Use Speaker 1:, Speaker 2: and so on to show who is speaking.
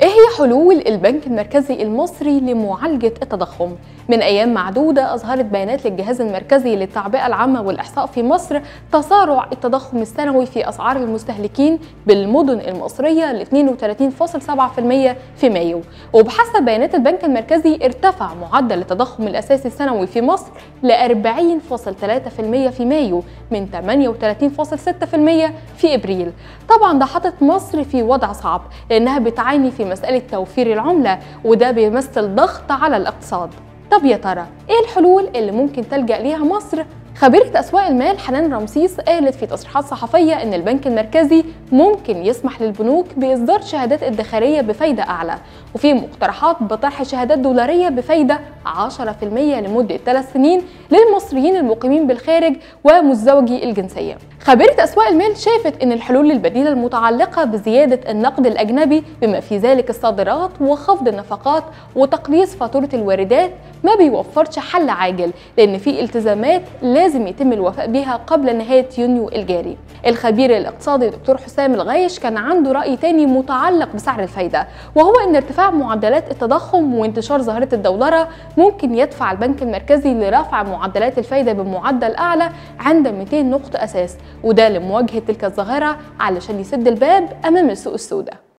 Speaker 1: إيه هي حلول البنك المركزي المصري لمعالجة التضخم؟ من أيام معدودة أظهرت بيانات للجهاز المركزي للتعبئة العامة والإحصاء في مصر تسارع التضخم السنوي في أسعار المستهلكين بالمدن المصرية ل 32.7% في مايو، وبحسب بيانات البنك المركزي ارتفع معدل التضخم الأساسي السنوي في مصر ل 40.3% في مايو من 38.6% في إبريل. طبعا ده حاطط مصر في وضع صعب لأنها بتعاني في مسألة توفير العملة وده بيمثل ضغط على الاقتصاد. طب يا ترى إيه الحلول اللي ممكن تلجأ ليها مصر خبيرة أسواق المال حنان رمسيس قالت في تصريحات صحفية إن البنك المركزي ممكن يسمح للبنوك بإصدار شهادات ادخارية بفايدة أعلى وفي مقترحات بطرح شهادات دولارية بفايدة 10% لمدة 3 سنين للمصريين المقيمين بالخارج ومزدوجي الجنسية. خبيرة أسواق المال شافت أن الحلول البديلة المتعلقة بزيادة النقد الأجنبي بما في ذلك الصادرات وخفض النفقات وتقليص فاتورة الواردات ما بيوفرش حل عاجل لأن في التزامات لازم يتم الوفاء بها قبل نهاية يونيو الجاري. الخبير الاقتصادي دكتور حسام الغايش كان عنده رأي تاني متعلق بسعر الفايدة وهو أن ارتفاع معدلات التضخم وانتشار ظاهرة الدولارة ممكن يدفع البنك المركزي لرفع معدلات الفايدة بمعدل أعلى عند 200 نقطة أساس وده لمواجهة تلك الظاهرة علشان يسد الباب أمام السوق السوداء.